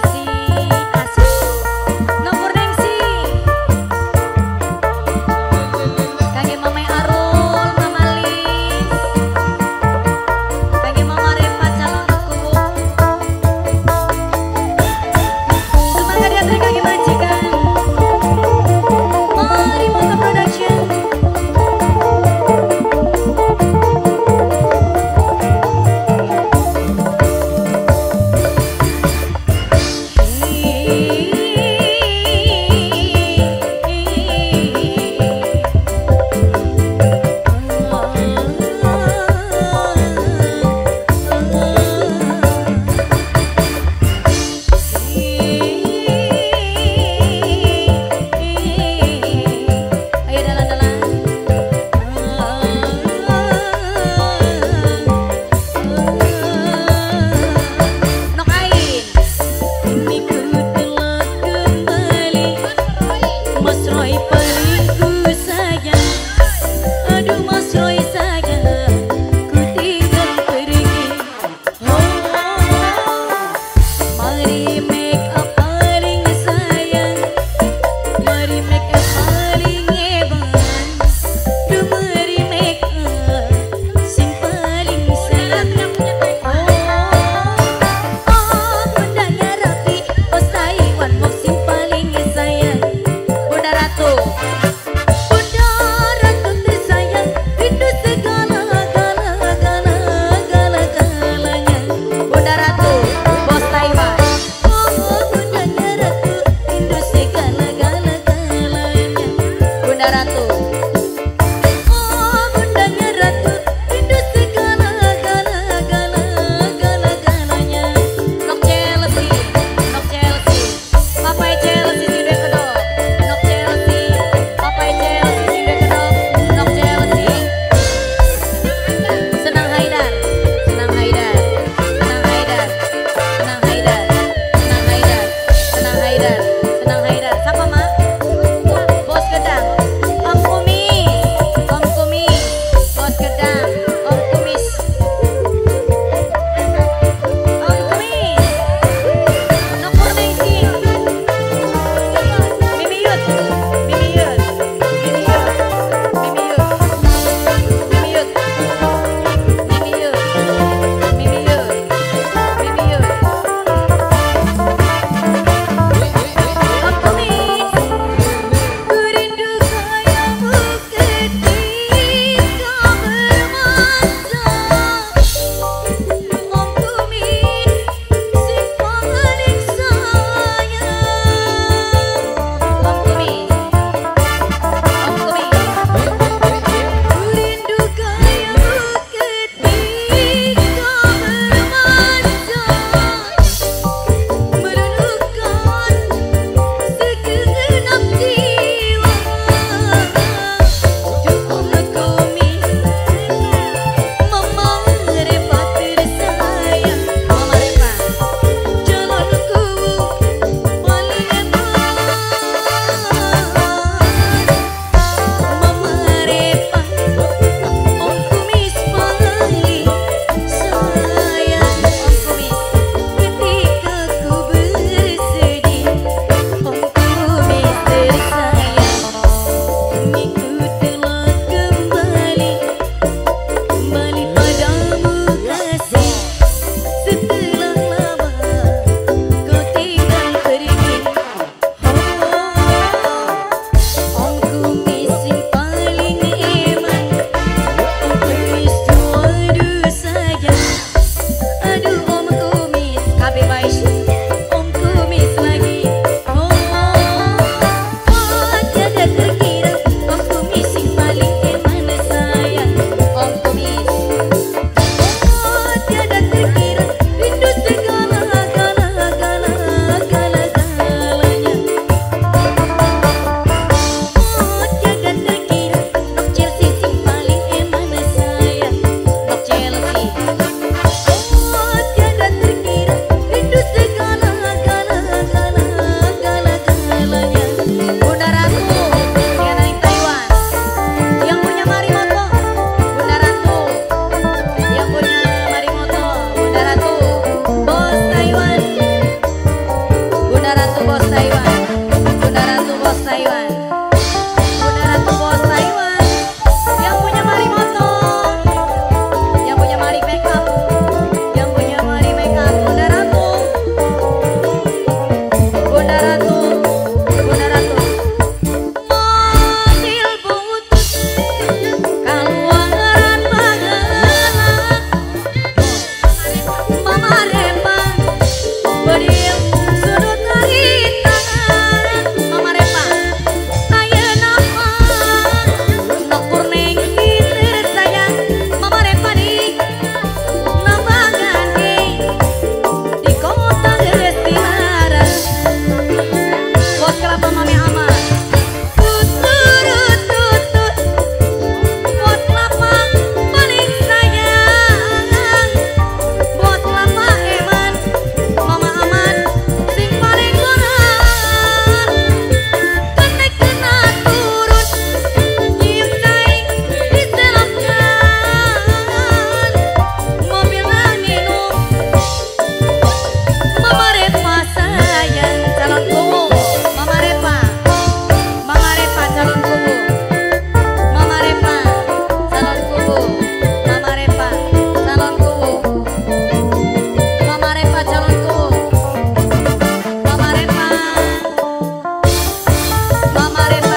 Ratu Mamarena.